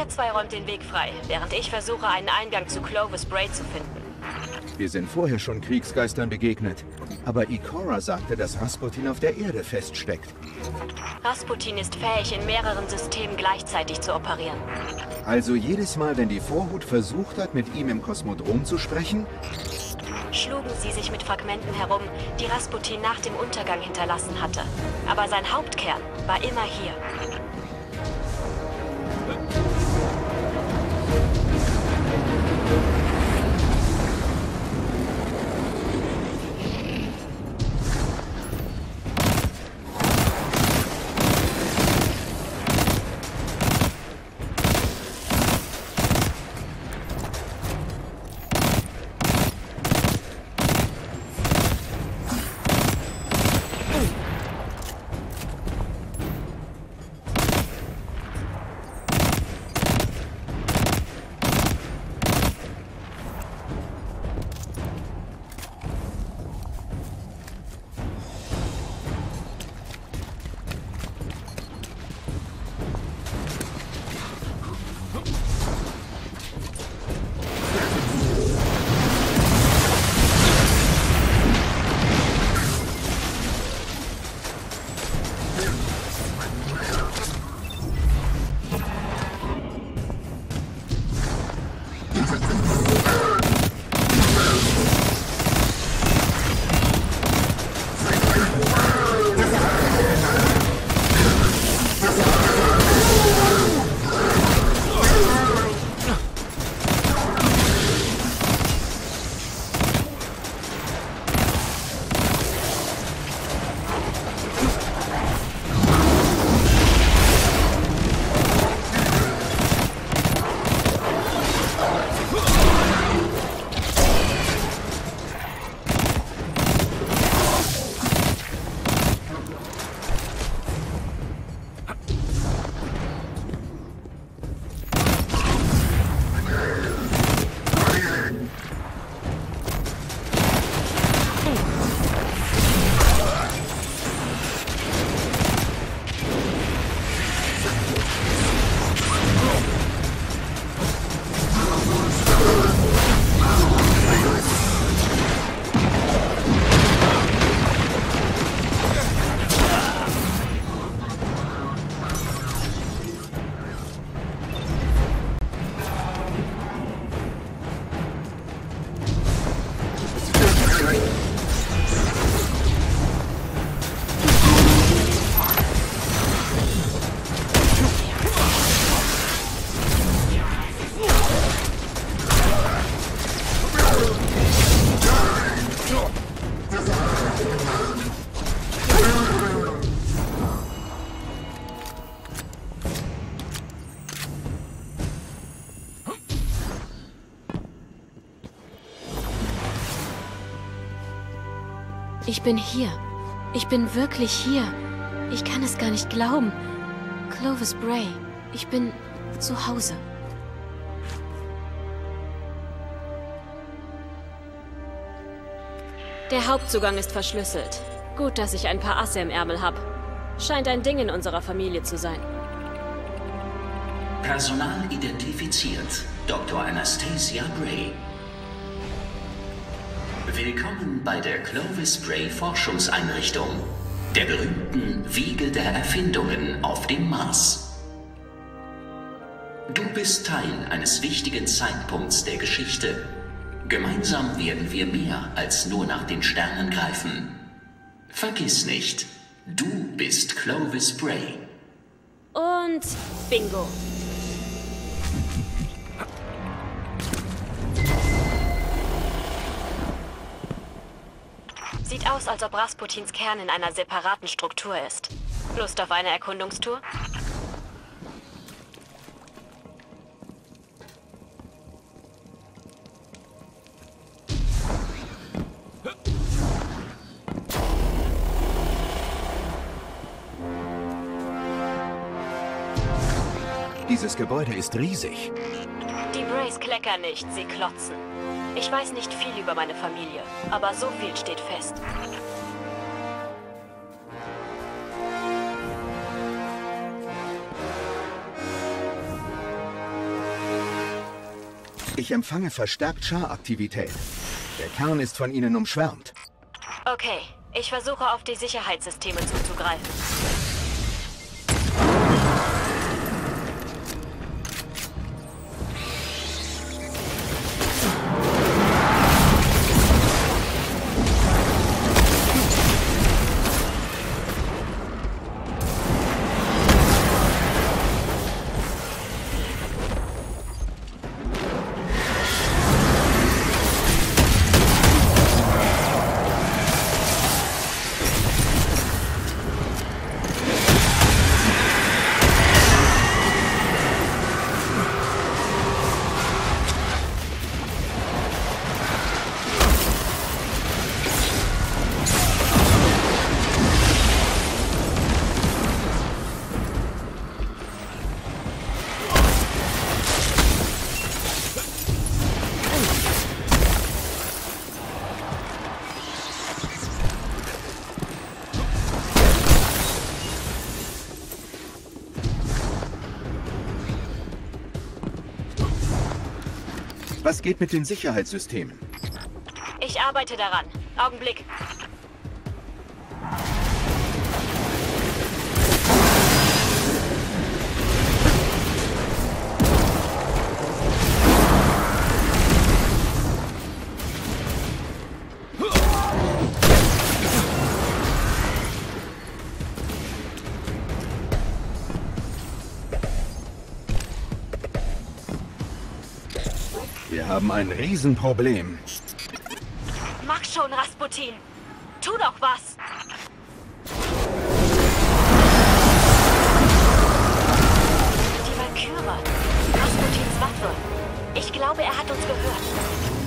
Ihr zwei räumt den Weg frei, während ich versuche, einen Eingang zu Clovis Bray zu finden. Wir sind vorher schon Kriegsgeistern begegnet. Aber Ikora sagte, dass Rasputin auf der Erde feststeckt. Rasputin ist fähig, in mehreren Systemen gleichzeitig zu operieren. Also jedes Mal, wenn die Vorhut versucht hat, mit ihm im Kosmodrom zu sprechen, schlugen sie sich mit Fragmenten herum, die Rasputin nach dem Untergang hinterlassen hatte. Aber sein Hauptkern war immer hier. Ich bin hier. Ich bin wirklich hier. Ich kann es gar nicht glauben. Clovis Bray. Ich bin zu Hause. Der Hauptzugang ist verschlüsselt. Gut, dass ich ein paar Asse im Ärmel habe. Scheint ein Ding in unserer Familie zu sein. Personal identifiziert. Dr. Anastasia Bray. Willkommen bei der Clovis Bray Forschungseinrichtung, der berühmten Wiege der Erfindungen auf dem Mars. Du bist Teil eines wichtigen Zeitpunkts der Geschichte. Gemeinsam werden wir mehr als nur nach den Sternen greifen. Vergiss nicht, du bist Clovis Bray. Und Bingo. Sieht aus, als ob Rasputins Kern in einer separaten Struktur ist. Lust auf eine Erkundungstour? Dieses Gebäude ist riesig. Die Brays kleckern nicht, sie klotzen. Ich weiß nicht viel über meine Familie, aber so viel steht fest. Ich empfange verstärkt Schar-Aktivität. Der Kern ist von ihnen umschwärmt. Okay, ich versuche auf die Sicherheitssysteme zuzugreifen. Was geht mit den Sicherheitssystemen? Ich arbeite daran. Augenblick. Haben ein Riesenproblem. Mach schon, Rasputin. Tu doch was. Die Valkyrie. Rasputins Waffe. Ich glaube, er hat uns gehört.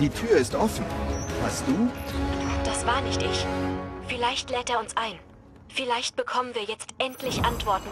Die Tür ist offen. Hast du? Das war nicht ich. Vielleicht lädt er uns ein. Vielleicht bekommen wir jetzt endlich Antworten.